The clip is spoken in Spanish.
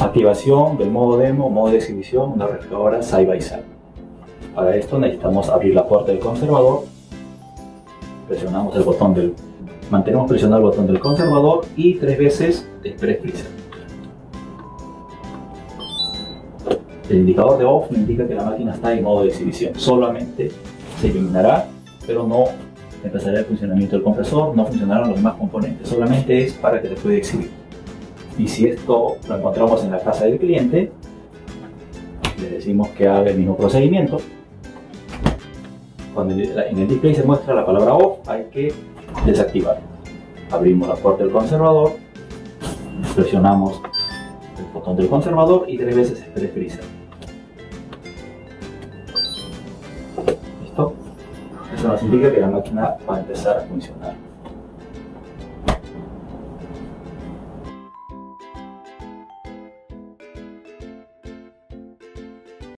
Activación del modo demo, modo de exhibición, una refrigeradora side by side. Para esto necesitamos abrir la puerta del conservador, presionamos el botón del, mantenemos presionado el botón del conservador y tres veces express freezer. El indicador de off me indica que la máquina está en modo de exhibición. Solamente se iluminará, pero no empezará el funcionamiento del compresor, no funcionarán los demás componentes. Solamente es para que se pueda exhibir. Y si esto lo encontramos en la casa del cliente, le decimos que haga el mismo procedimiento. Cuando en el display se muestra la palabra off, hay que desactivar. Abrimos la puerta del conservador, presionamos el botón del conservador y tres veces freezer. ¿Listo? Eso nos indica que la máquina va a empezar a funcionar.